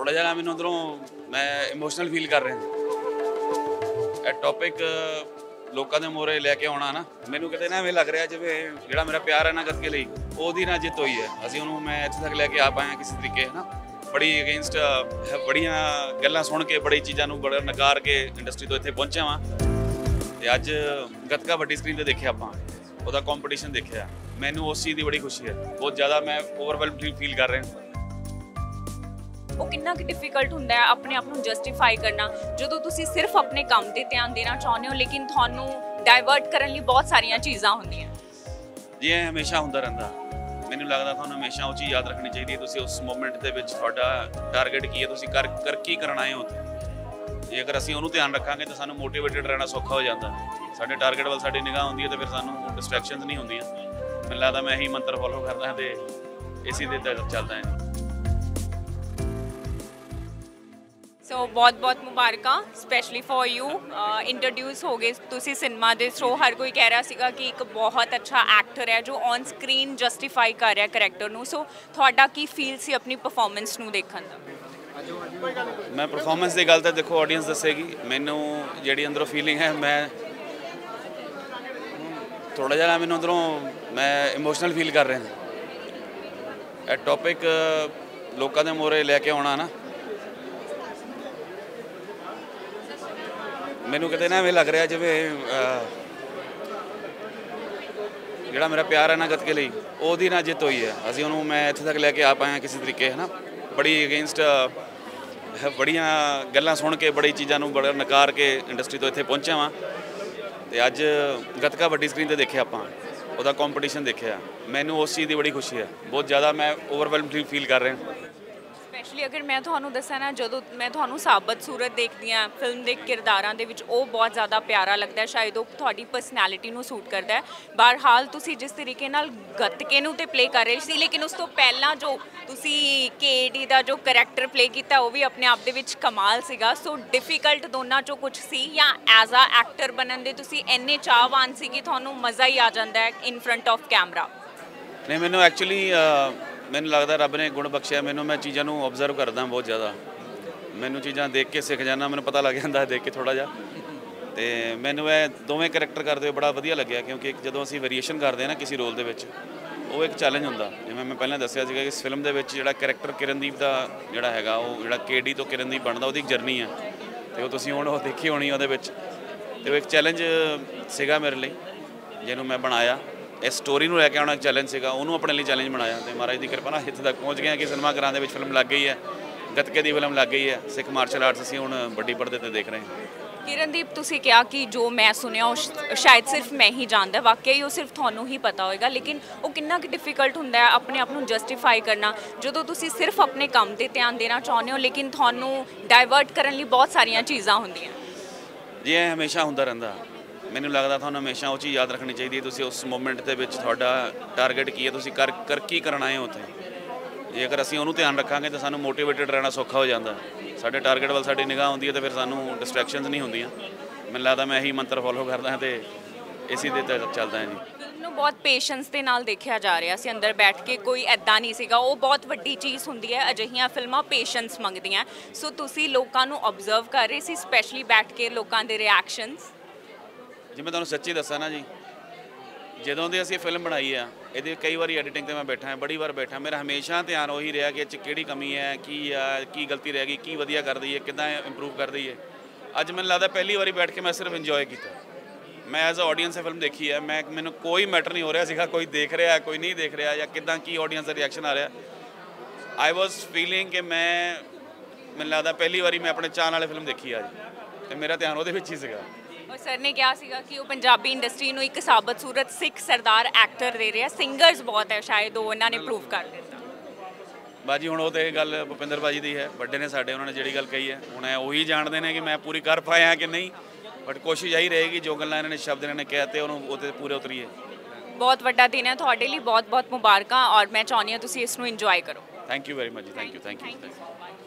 ਥੋੜਾ ਜਿਹਾ ਮੈਨੂੰ ਅੰਦਰੋਂ ਮੈਂ ਇਮੋਸ਼ਨਲ ਫੀਲ ਕਰ ਰਿਹਾ ਇਹ ਟੌਪਿਕ ਲੋਕਾਂ ਦੇ ਮੋਰੇ ਲੈ ਕੇ ਆਉਣਾ ਨਾ, ਮੈਨੂੰ ਕਿਤੇ ਨਾ ਐਵੇਂ ਲੱਗ ਰਿਹਾ ਜਿਵੇਂ ਜਿਹੜਾ ਮੇਰਾ ਪਿਆਰ ਹੈ ਨਾ ਗੱਤਕੇ ਲਈ, ਉਹਦੀ ਨਾ ਜਿੱਤ ਹੋਈ ਹੈ। ਅਸੀਂ ਉਹਨੂੰ ਮੈਂ ਇੱਥੇ ਤੱਕ ਲੈ ਕੇ ਆ ਪਾਇਆ ਕਿਸੇ ਤਰੀਕੇ ਹੈ ਨਾ ਬੜੀ ਅਗੇਂਸਟ ਬੜੀਆਂ ਗੱਲਾਂ ਸੁਣ ਕੇ, ਬੜੀ ਚੀਜ਼ਾਂ ਨੂੰ ਬੜਾ ਨਕਾਰ ਕੇ ਇੰਡਸਟਰੀ ਤੋਂ ਇੱਥੇ ਪਹੁੰਚਿਆ ਵਾਂ। ਤੇ ਅੱਜ ਗੱਤਕਾ ਵੱਡੀ ਸਕਰੀਨ ਤੇ ਦੇਖਿਆ ਆਪਾਂ। ਉਹਦਾ ਕੰਪੀਟੀਸ਼ਨ ਦੇਖਿਆ। ਮੈਨੂੰ ਉਸ ਚੀਜ਼ ਦੀ ਬੜੀ ਖੁਸ਼ੀ ਹੈ। ਬਹੁਤ ਜ਼ਿਆਦਾ ਮੈਂ ਓਵਰਵੈਲਮਡ ਫੀਲ ਕਰ ਰਿਹਾ। ਉਹ ਕਿੰਨਾ ਕਿ ਡਿਫਿਕਲਟ ਹੁੰਦਾ ਹੈ ਆਪਣੇ ਆਪ ਨੂੰ ਜਸਟੀਫਾਈ ਕਰਨਾ। ਜਦੋਂ ਤੁਸੀਂ ਸਿਰਫ ਆਪਣੇ ਕੰਮ ਤੇ ਧਿਆਨ ਦੇਣਾ ਚਾਹੁੰਦੇ ਹੋ, ਲੇਕਿਨ ਤੁਹਾਨੂੰ ਡਾਇਵਰਟ ਕਰਨ ਲਈ ਬਹੁਤ ਸਾਰੀਆਂ ਚੀਜ਼ਾਂ ਹੁੰਦੀਆਂ। ਜੀ, ਇਹ ਹਮੇਸ਼ਾ ਹੁੰਦਾ ਰਹਿੰਦਾ। ਮੈਨੂੰ ਲੱਗਦਾ ਤੁਹਾਨੂੰ ਹਮੇਸ਼ਾ ਉਹ ਚੀਜ਼ ਯਾਦ ਰੱਖਣੀ ਚਾਹੀਦੀ ਹੈ, ਤੁਸੀਂ ਉਸ ਮੂਮੈਂਟ ਦੇ ਵਿੱਚ ਤੁਹਾਡਾ ਟਾਰਗੇਟ ਕੀ ਹੈ, ਤੁਸੀਂ ਕਰ ਕਰ ਕੀ ਕਰਨਾ ਹੈ? ਉੱਥੇ ਜੇ ਅਗਰ ਅਸੀਂ ਉਹਨੂੰ ਧਿਆਨ ਰੱਖਾਂਗੇ, ਤਾਂ ਸਾਨੂੰ ਮੋਟੀਵੇਟਿਡ ਰਹਿਣਾ ਸੌਖਾ ਹੋ ਜਾਂਦਾ। ਸਾਡੇ ਟਾਰਗੇਟ ਵੱਲ ਸਾਡੀ ਨਿਗਾਹ ਹੁੰਦੀ ਹੈ, ਤਾਂ ਫਿਰ ਸਾਨੂੰ ਡਿਸਟਰੈਕਸ਼ਨਸ ਨਹੀਂ ਹੁੰਦੀਆਂ। ਮੈਨੂੰ ਲੱਗਦਾ ਮੈਂ ਇਹੀ ਮੰਤਰ ਫੋਲੋ ਕਰਦਾ ਹਾਂ ਤੇ ਇਸੇ ਦੇ ਤਹਿਤ ਚੱਲਦਾ ਹਾਂ। ਸੋ ਬਹੁਤ ਬਹੁਤ ਮੁਬਾਰਕਾਂ ਸਪੈਸ਼ਲੀ ਫॉर ਯੂ ਇੰਟਰੋਡਿਊਸ ਹੋ ਗਏ ਤੁਸੀਂ ਸਿਨੇਮਾ ਦੇ ਸੋ ਹਰ ਕੋਈ ਕਹਿ ਰਿਹਾ ਸੀਗਾ ਕਿ ਇੱਕ ਬਹੁਤ ਅੱਛਾ ਐਕਟਰ ਹੈ ਜੋ ਔਨ ਸਕਰੀਨ ਜਸਟੀਫਾਈ ਕਰ ਰਿਹਾ ਕੈਰੈਕਟਰ ਨੂੰ ਸੋ ਤੁਹਾਡਾ ਕੀ ਫੀਲ ਸੀ ਆਪਣੀ ਪਰਫਾਰਮੈਂਸ ਨੂੰ ਦੇਖਣ ਦਾ ਮੈਂ ਪਰਫਾਰਮੈਂਸ ਦੀ ਗੱਲ ਤਾਂ ਦੇਖੋ ਆਡੀਅנס ਦੱਸੇਗੀ ਮੈਨੂੰ ਜਿਹੜੀ ਅੰਦਰੋਂ ਫੀਲਿੰਗ ਹੈ ਮੈਂ ਥੋੜਾ ਜਿਹਾ ਮੈਨੂੰ ਅੰਦਰੋਂ ਮੈਂ ਇਮੋਸ਼ਨਲ ਫੀਲ ਕਰ ਰਿਹਾ ਹਾਂ ਇਹ ਟੌਪਿਕ ਲੋਕਾਂ ਦੇ ਮੋਰੇ ਲੈ ਕੇ ਆਉਣਾ ਨਾ ਮੈਨੂੰ ਕਿਤੇ ਨਾ ਐਵੇਂ ਲੱਗ ਰਿਹਾ ਜਿਵੇਂ ਜਿਹੜਾ ਮੇਰਾ ਪਿਆਰ ਹੈ ਨਾ ਗੱਤਕੇ ਲਈ, ਉਹਦੀ ਨਾ ਜਿੱਤ ਹੋਈ ਹੈ। ਅਸੀਂ ਉਹਨੂੰ ਮੈਂ ਇੱਥੇ ਤੱਕ ਲੈ ਕੇ ਆ ਪਾਇਆ ਕਿਸੇ ਤਰੀਕੇ ਹੈ ਨਾ ਬੜੀ ਅਗੇਂਸਟ ਬੜੀਆਂ ਗੱਲਾਂ ਸੁਣ ਕੇ, ਬੜੀ ਚੀਜ਼ਾਂ ਨੂੰ ਬੜਾ ਨਕਾਰ ਕੇ ਇੰਡਸਟਰੀ ਤੋਂ ਇੱਥੇ ਪਹੁੰਚਿਆ ਵਾਂ। ਤੇ ਅੱਜ ਗੱਤਕਾ ਵੱਡੀ ਸਕਰੀਨ ਤੇ ਦੇਖਿਆ ਆਪਾਂ, ਉਹਦਾ ਕੰਪੀਟੀਸ਼ਨ ਦੇਖਿਆ। ਮੈਨੂੰ ਉਸ ਚੀਜ਼ ਦੀ ਬੜੀ ਖੁਸ਼ੀ ਹੈ। ਬਹੁਤ ਜ਼ਿਆਦਾ ਮੈਂ ਓਵਰਵੈਲਮ ਫੀਲ ਕਰ ਰਿਹਾ। ਸਪੈਸ਼ਲੀ ਅਗਰ ਮੈਂ ਤੁਹਾਨੂੰ ਦੱਸਾਂ ਨਾ, ਜਦੋਂ ਮੈਂ ਤੁਹਾਨੂੰ ਸਾਬਤ ਸੂਰਤ ਦੇਖਦੀ ਆ ਫਿਲਮ ਦੇ ਕਿਰਦਾਰਾਂ ਦੇ ਵਿੱਚ ਉਹ ਬਹੁਤ ਜ਼ਿਆਦਾ ਪਿਆਰਾ ਲੱਗਦਾ ਸ਼ਾਇਦ ਉਹ ਤੁਹਾਡੀ ਪਰਸਨੈਲਿਟੀ ਨੂੰ ਸੂਟ ਕਰਦਾ ਹੈ। ਬਹਰਹਾਲ ਤੁਸੀਂ ਜਿਸ ਤਰੀਕੇ ਨਾਲ ਗੱਤਕੇ ਨੂੰ ਤੇ ਪਲੇ ਕਰ ਰਹੇ ਸੀ, ਲੇਕਿਨ ਉਸ ਤੋਂ ਪਹਿਲਾਂ ਜੋ ਤੁਸੀਂ ਕੇਡੀ ਦਾ ਜੋ ਕੈਰੈਕਟਰ ਪਲੇ ਕੀਤਾ, ਉਹ ਵੀ ਆਪਣੇ ਆਪ ਦੇ ਵਿੱਚ ਕਮਾਲ ਸੀਗਾ। ਸੋ ਡਿਫਿਕਲਟ ਦੋਨਾਂ ਚੋਂ ਕੁਝ ਸੀ, ਜਾਂ ਐਜ਼ ਆ ਐਕਟਰ ਬਣਨ ਦੇ ਤੁਸੀਂ ਇੰਨੇ ਚਾਹਵਾਨ ਸੀ ਕਿ ਤੁਹਾਨੂੰ ਮਜ਼ਾ ਹੀ ਆ ਜਾਂਦਾ ਹੈ ਇਨ ਫਰੰਟ ਆਫ ਕੈਮਰਾ ਨਹੀਂ, ਮੈਨੂੰ ਐਕਚੁਅਲੀ ਮੈਨੂੰ ਲੱਗਦਾ ਰੱਬ ਨੇ ਗੁਣ ਬਖਸ਼ਿਆ, ਮੈਨੂੰ ਮੈਂ ਚੀਜ਼ਾਂ ਨੂੰ ਆਬਜ਼ਰਵ ਕਰਦਾ ਬਹੁਤ ਜ਼ਿਆਦਾ। ਮੈਨੂੰ ਚੀਜ਼ਾਂ ਦੇਖ ਕੇ ਸਿੱਖ ਜਾਂਦਾ ਮੈਨੂੰ ਪਤਾ ਲੱਗ ਜਾਂਦਾ ਦੇਖ ਕੇ ਥੋੜਾ ਜਿਹਾ। ਤੇ ਮੈਨੂੰ ਇਹ ਦੋਵੇਂ ਕੈਰੈਕਟਰ ਕਰਦੇ ਹੋਏ ਬੜਾ ਵਧੀਆ ਲੱਗਿਆ ਕਿਉਂਕਿ ਇੱਕ ਜਦੋਂ ਅਸੀਂ ਵੇਰੀਏਸ਼ਨ ਕਰਦੇ ਹਾਂ ਨਾ ਕਿਸੇ ਰੋਲ ਦੇ ਵਿੱਚ, ਉਹ ਇੱਕ ਚੈਲੰਜ ਹੁੰਦਾ। ਜਿਵੇਂ ਮੈਂ ਪਹਿਲਾਂ ਦੱਸਿਆ ਸੀਗਾ ਕਿ ਇਸ ਫਿਲਮ ਦੇ ਵਿੱਚ ਜਿਹੜਾ ਕੈਰੈਕਟਰ ਕਿਰਨਦੀਪ ਦਾ ਜਿਹੜਾ ਹੈਗਾ, ਉਹ ਜਿਹੜਾ ਕੇਡੀ ਤੋਂ ਕਿਰਨਦੀਪ ਬਣਦਾ, ਉਹਦੀ ਇੱਕ ਜਰਨੀ ਆ। ਤੇ ਉਹ ਤੁਸੀਂ ਹੁਣ ਉਹ ਦੇਖੀ ਹੋਣੀ ਉਹਦੇ ਵਿੱਚ। ਤੇ ਉਹ ਇੱਕ ਚੈਲੰਜ ਸੀਗਾ ਮੇਰੇ ਲਈ, ਜਿਹਨੂੰ ਮੈਂ ਬਣਾਇਆ। ਇਸ ਸਟੋਰੀ ਨੂੰ ਲੈ ਕੇ ਆਉਣਾ ਇੱਕ ਚੈਲੰਜ ਸੀਗਾ ਉਹਨੂੰ ਆਪਣੇ ਲਈ ਚੈਲੰਜ ਬਣਾਇਆ ਤੇ ਮਹਾਰਾਜ ਦੀ ਕਿਰਪਾ ਨਾਲ ਇੱਥੇ ਤੱਕ ਪਹੁੰਚ ਗਏ ਹਾਂ ਕਿ ਸਿਨੇਮਾ ਘਰਾਂ ਦੇ ਵਿੱਚ ਫਿਲਮ ਲੱਗ ਗਈ ਹੈ ਗੱਤਕੇ ਦੀ ਫਿਲਮ ਲੱਗ ਗਈ ਹੈ ਸਿੱਖ ਮਾਰਸ਼ਲ ਆਰਟਸ ਅਸੀਂ ਹੁਣ ਵੱਡੀ ਪਰਦੇ ਤੇ ਦੇਖ ਰਹੇ ਹਾਂ। ਕਿਰਨਦੀਪ ਤੁਸੀਂ ਕਿਹਾ ਕਿ ਜੋ ਮੈਂ ਸੁਣਿਆ ਉਹ ਸ਼ਾਇਦ ਸਿਰਫ ਮੈਂ ਹੀ ਜਾਣਦਾ ਵਾਕਿਆ ਹੀ ਉਹ ਸਿਰਫ ਤੁਹਾਨੂੰ ਹੀ ਪਤਾ ਹੋਏਗਾ ਲੇਕਿਨ ਉਹ ਕਿੰਨਾ ਕਿ ਡਿਫਿਕਲਟ ਹੁੰਦਾ ਹੈ ਆਪਣੇ ਆਪ ਨੂੰ ਜਸਟੀਫਾਈ ਕਰਨਾ ਜਦੋਂ ਤੁਸੀਂ ਸਿਰਫ ਆਪਣੇ ਕੰਮ ਤੇ ਧਿਆਨ ਦੇਣਾ ਚਾਹੁੰਦੇ ਹੋ ਲੇਕਿਨ ਤੁਹਾਨੂੰ ਡਾਇਵਰਟ ਕਰਨ ਲਈ ਬਹੁਤ ਸਾਰੀਆਂ ਚੀਜ਼ਾਂ ਹੁੰਦੀਆਂ। ਜੀ ਇਹ ਹਮੇਸ਼ਾ ਹੁੰਦਾ ਰਹਿੰਦਾ। ਮੈਨੂੰ ਲੱਗਦਾ ਤੁਹਾਨੂੰ ਹਮੇਸ਼ਾ ਉਹ ਚੀਜ਼ ਯਾਦ ਰੱਖਣੀ ਚਾਹੀਦੀ ਹੈ, ਤੁਸੀਂ ਉਸ ਮੂਮੈਂਟ ਦੇ ਵਿੱਚ ਤੁਹਾਡਾ ਟਾਰਗੇਟ ਕੀ ਹੈ, ਤੁਸੀਂ ਕਰ ਕਰ ਕੀ ਕਰਨਾ ਹੈ ਉੱਥੇ? ਜੇਕਰ ਅਸੀਂ ਉਹਨੂੰ ਧਿਆਨ ਰੱਖਾਂਗੇ ਤਾਂ ਸਾਨੂੰ ਮੋਟੀਵੇਟਿਡ ਰਹਿਣਾ ਸੌਖਾ ਹੋ ਜਾਂਦਾ। ਸਾਡੇ ਟਾਰਗੇਟ ਵੱਲ ਸਾਡੀ ਨਿਗਾਹ ਹੁੰਦੀ ਹੈ ਤਾਂ ਫਿਰ ਸਾਨੂੰ ਡਿਸਟਰੈਕਸ਼ਨਸ ਨਹੀਂ ਹੁੰਦੀਆਂ। ਮੈਨੂੰ ਲੱਗਦਾ ਮੈਂ ਇਹੀ ਮੰਤਰ ਫੋਲੋ ਕਰਦਾ ਹਾਂ ਤੇ ਇਸੇ ਦੇ ਤਹਿਤ ਚੱਲਦਾ ਹਾਂ ਜੀ। ਨੂੰ ਬਹੁਤ ਪੇਸ਼ੈਂਸ ਦੇ ਨਾਲ ਦੇਖਿਆ ਜਾ ਰਿਹਾ ਸੀ, ਅੰਦਰ ਬੈਠ ਕੇ ਕੋਈ ਐਦਾਂ ਨਹੀਂ ਸੀਗਾ। ਉਹ ਬਹੁਤ ਵੱਡੀ ਚੀਜ਼ ਹੁੰਦੀ ਹੈ, ਅਜਿਹੀਆਂ ਫਿਲਮਾਂ ਪੇਸ਼ੈਂਸ ਮੰਗਦੀਆਂ। ਸੋ ਤੁਸੀਂ ਲੋਕਾਂ ਨੂੰ ਆਬਜ਼ਰਵ ਕਰ ਰਹੇ ਸੀ ਸਪੈਸ਼ਲੀ ਬੈਠ ਕੇ ਲੋਕਾਂ ਦੇ ਰਿਐਕਸ਼ਨਸ ਜਿਵੇਂ ਤੁਹਾਨੂੰ ਸੱਚੀ ਦੱਸਾਂ ਨਾ ਜੀ, ਜਦੋਂ ਦੀ ਅਸੀਂ ਇਹ ਫਿਲਮ ਬਣਾਈ ਆ, ਇਹਦੇ ਕਈ ਵਾਰੀ ਐਡੀਟਿੰਗ ਤੇ ਮੈਂ ਬੈਠਾ ਹਾਂ, ਬੜੀ ਵਾਰ ਬੈਠਾ ਮੇਰਾ ਹਮੇਸ਼ਾ ਧਿਆਨ ਉਹੀ ਰਿਹਾ ਕਿ ਇਹ ਚ ਕਿਹੜੀ ਕਮੀ ਹੈ, ਕੀ ਆ, ਕੀ ਗਲਤੀ ਰਹਿ ਗਈ, ਕੀ ਵਧੀਆ ਕਰ ਦਈਏ, ਕਿਦਾਂ ਇੰਪਰੂਵ ਕਰ ਦਈਏ। ਅੱਜ ਮੈਨੂੰ ਲੱਗਦਾ ਪਹਿਲੀ ਵਾਰੀ ਬੈਠ ਕੇ ਮੈਂ ਸਿਰਫ ਇੰਜੋਏ ਕੀਤਾ। ਮੈਂ ਐਜ਼ ਅ ਆਡੀਅנס ਇਹ ਫਿਲਮ ਦੇਖੀ ਹੈ ਮੈਂ, ਮੈਨੂੰ ਕੋਈ ਮੈਟਰ ਨਹੀਂ ਹੋ ਰਿਹਾ ਸੀਗਾ, ਕੋਈ ਦੇਖ ਰਿਹਾ, ਕੋਈ ਨਹੀਂ ਦੇਖ ਰਿਹਾ, ਜਾਂ ਕਿਦਾਂ ਕੀ ਆਡੀਅנס ਦਾ ਰਿਐਕਸ਼ਨ ਆ ਰਿਹਾ। ਆਈ ਵਾਸ ਫੀਲਿੰਗ ਕਿ ਮੈਂ, ਮੈਨੂੰ ਲੱਗਦਾ ਪਹਿਲੀ ਵਾਰੀ ਮੈਂ ਆਪਣੇ ਚਾਹਣ ਵਾਲੇ ਫਿਲਮ ਦੇਖੀ ਆ ਅੱਜ। ਤੇ ਮੇਰਾ ਧਿਆਨ ਉਹਦੇ ਵਿੱਚ ਹੀ ਸੀਗਾ। ਔਰ ਸਰ ਨੇ ਕਿਹਾ ਸੀਗਾ ਕਿ ਉਹ ਪੰਜਾਬੀ ਇੰਡਸਟਰੀ ਨੂੰ ਇੱਕ ਸਾਬਤ ਸੂਰਤ ਸਿੱਖ ਸਰਦਾਰ ਐਕਟਰ ਦੇ ਰਿਹਾ। ਸਿੰਗਰਸ ਬਹੁਤ ਹੈ ਸ਼ਾਇਦ ਉਹ ਉਹਨਾਂ ਨੇ ਪ੍ਰੂਵ ਕਰ ਦਿੱਤਾ। ਬਾਜੀ ਹੁਣ ਉਹ ਤੇ ਇਹ ਗੱਲ ਭੁਪਿੰਦਰ ਬਾਜੀ ਦੀ ਹੈ। ਵੱਡੇ ਨੇ ਸਾਡੇ ਉਹਨਾਂ ਨੇ ਜਿਹੜੀ ਗੱਲ ਕਹੀ ਹੈ। ਹੁਣ ਇਹ ਉਹੀ ਜਾਣਦੇ ਨੇ ਕਿ ਮੈਂ ਪੂਰੀ ਕਰ ਪਾਇਆ ਕਿ ਨਹੀਂ। ਬਟ ਕੋਸ਼ਿਸ਼ ਆਹੀ ਰਹੇਗੀ ਜੋ ਗੱਲਾਂ ਇਹਨਾਂ ਨੇ ਸ਼ਬਦ ਇਹਨਾਂ ਨੇ ਕਿਹਾ ਤੇ ਉਹਨੂੰ ਉਹਤੇ ਪੂਰੇ ਉਤਰੀਏ। ਬਹੁਤ ਵੱਡਾ ਦਿਨ ਹੈ ਤੁਹਾਡੇ ਲਈ। ਬਹੁਤ ਬਹੁਤ ਮੁਬਾਰਕਾਂ ਔਰ ਮੈਂ ਚਾਹੁੰਦੀ ਹਾਂ ਤੁਸੀਂ ਇਸ ਨੂੰ ਇੰਜੋਏ ਕਰੋ। Thank you very much ji thank you thank you